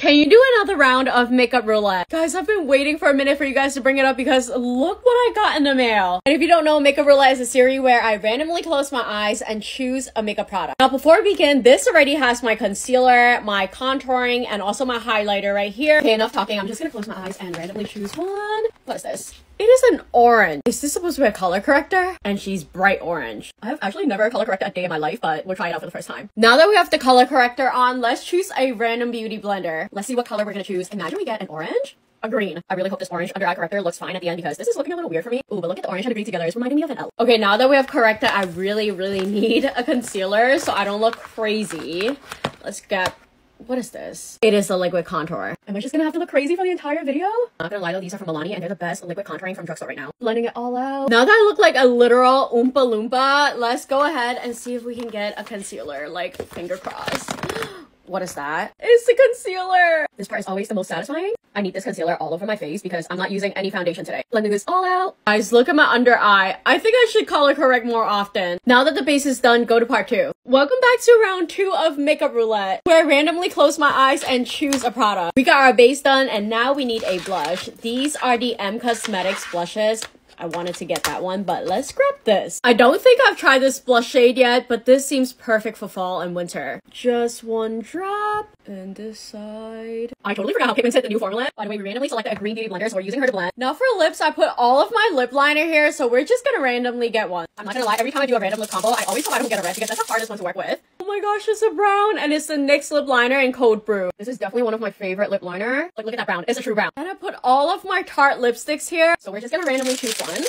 Can you do another round of makeup roulette? Guys, I've been waiting for a minute for you guys to bring it up because look what I got in the mail. And if you don't know, makeup roulette is a series where I randomly close my eyes and choose a makeup product. Now, before we begin, this already has my concealer, my contouring, and also my highlighter right here. Okay, enough talking. I'm just gonna close my eyes and randomly choose one. What is this? It is an orange. Is this supposed to be a color corrector? And she's bright orange. I have actually never color corrected a day in my life, but we'll try it out for the first time. Now that we have the color corrector on, let's choose a random beauty blender. Let's see what color we're gonna choose. Imagine we get an orange a green. I really hope this orange under eye corrector looks fine at the end because this is looking a little weird for me. Ooh, but look at the orange and the green together. It's reminding me of an L. Okay, now that we have corrected, I really, really need a concealer so I don't look crazy. Let's get what is this? It is the liquid contour. Am I just gonna have to look crazy for the entire video? I'm not gonna lie though, these are from Milani and they're the best liquid contouring from drugstore right now. Blending it all out. Now that I look like a literal Oompa Loompa, let's go ahead and see if we can get a concealer. Like, finger crossed. What is that? It's the concealer! This part is always the most satisfying. I need this concealer all over my face because I'm not using any foundation today. Blending this all out. Guys, look at my under eye. I think I should color correct more often. Now that the base is done, go to part two. Welcome back to round two of Makeup Roulette, where I randomly close my eyes and choose a product. We got our base done, and now we need a blush. These are the Em Cosmetics blushes. I wanted to get that one, but let's grab this. I don't think I've tried this blush shade yet, but this seems perfect for fall and winter. Just one drop and this side. I totally forgot how Pigment hit the new formula. By the way, we randomly selected a green beauty blender, so we're using her to blend. Now for lips, I put all of my lip liner here, so we're just gonna randomly get one. I'm not gonna lie, every time I do a random lip combo, I always hope I don't get a red because that's the hardest one to work with. Oh my gosh, it's a brown, and it's the NYX lip liner in Cold Brew. This is definitely one of my favorite lip liner. Like, look at that brown. It's a true brown. And I put all of my Tarte lipsticks here, so we're just gonna randomly choose one.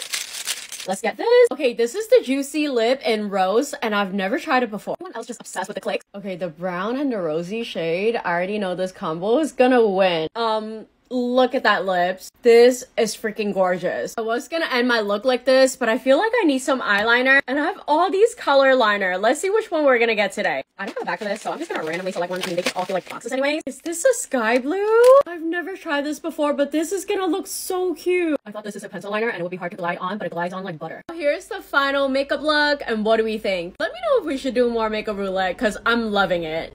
Let's get this. Okay, this is the Juicy Lip in Rose, and I've never tried it before. Everyone else just obsessed with the clicks. Okay, the brown and the rosy shade. I already know this combo is gonna win. Um, Look at that lips. This is freaking gorgeous. I was gonna end my look like this, but I feel like I need some eyeliner and I have all these color liner. Let's see which one we're gonna get today. I don't have a back for this, so I'm just gonna randomly select one. I mean, they can all feel like boxes anyways. Is this a sky blue? I've never tried this before, but this is gonna look so cute. I thought this is a pencil liner and it would be hard to glide on, but it glides on like butter. Here's the final makeup look, and what do we think? Let me know if we should do more makeup roulette, because I'm loving it.